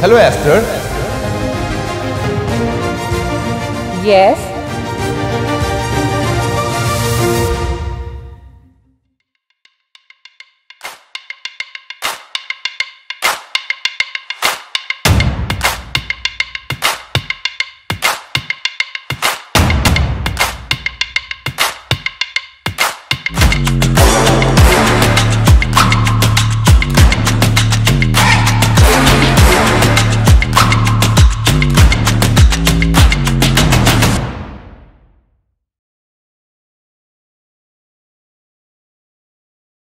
Hello, Esther. Yes.